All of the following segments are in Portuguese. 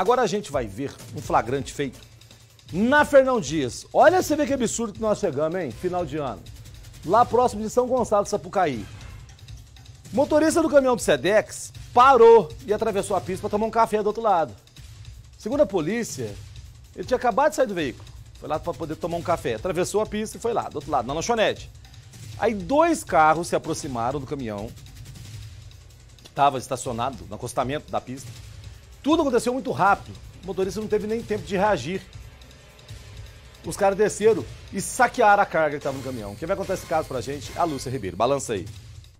Agora a gente vai ver um flagrante feito na Fernão Dias. Olha você vê que absurdo que nós chegamos, hein? Final de ano. Lá próximo de São Gonçalo, Sapucaí. Motorista do caminhão do Sedex parou e atravessou a pista para tomar um café do outro lado. Segundo a polícia, ele tinha acabado de sair do veículo. Foi lá para poder tomar um café. Atravessou a pista e foi lá, do outro lado, na lanchonete. Aí dois carros se aproximaram do caminhão, que estava estacionado no acostamento da pista. Tudo aconteceu muito rápido. O motorista não teve nem tempo de reagir. Os caras desceram e saquearam a carga que estava no caminhão. Quem vai contar esse caso pra gente? A Lúcia Ribeiro. Balança aí.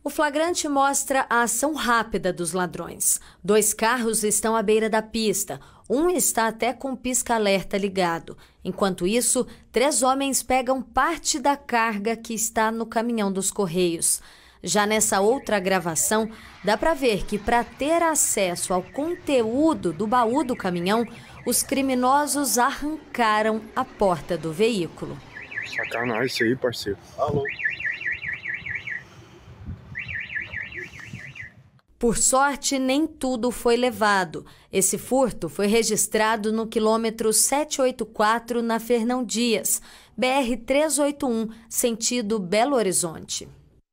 O flagrante mostra a ação rápida dos ladrões. Dois carros estão à beira da pista. Um está até com pisca-alerta ligado. Enquanto isso, três homens pegam parte da carga que está no caminhão dos Correios. Já nessa outra gravação, dá para ver que para ter acesso ao conteúdo do baú do caminhão, os criminosos arrancaram a porta do veículo. Sacanagem isso aí, parceiro. Alô. Por sorte, nem tudo foi levado. Esse furto foi registrado no quilômetro 784 na Fernão Dias, BR 381, sentido Belo Horizonte.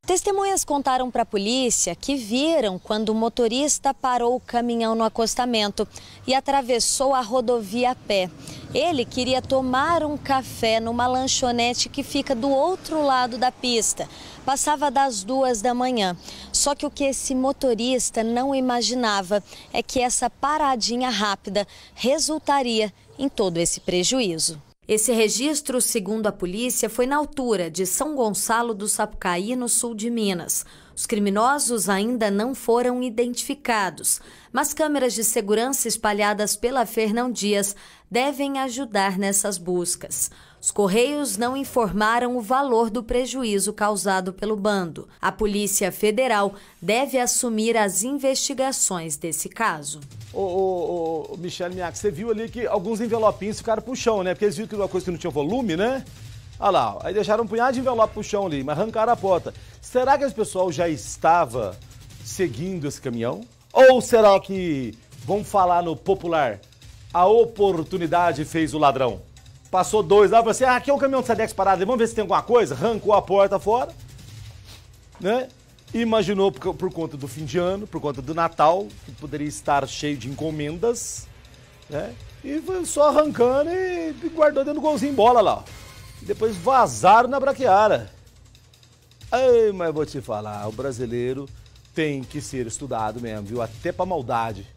Testemunhas contaram para a polícia que viram quando o motorista parou o caminhão no acostamento e atravessou a rodovia a pé. Ele queria tomar um café numa lanchonete que fica do outro lado da pista. Passava das duas da manhã. Só que o que esse motorista não imaginava é que essa paradinha rápida resultaria em todo esse prejuízo. Esse registro, segundo a polícia, foi na altura de São Gonçalo do Sapucaí, no sul de Minas. Os criminosos ainda não foram identificados, mas câmeras de segurança espalhadas pela Fernão Dias devem ajudar nessas buscas. Os Correios não informaram o valor do prejuízo causado pelo bando. A Polícia Federal deve assumir as investigações desse caso. Ô, ô, ô Michele Miac, você viu ali que alguns envelopinhos ficaram pro chão, né? Porque eles viram que uma coisa que não tinha volume, né? Olha lá, aí deixaram um punhado de envelope pro chão ali, mas arrancaram a porta. Será que esse pessoal já estava seguindo esse caminhão? Ou será que, vamos falar no popular, a oportunidade fez o ladrão? Passou dois lá, falou assim, ah, aqui é um caminhão de Sedex parado, vamos ver se tem alguma coisa. Arrancou a porta fora, né? Imaginou por, por conta do fim de ano, por conta do Natal, que poderia estar cheio de encomendas, né? E foi só arrancando e guardou dentro do golzinho bola lá, ó depois vazaram na braquiara. Ai, mas vou te falar, o brasileiro tem que ser estudado mesmo, viu? Até pra maldade.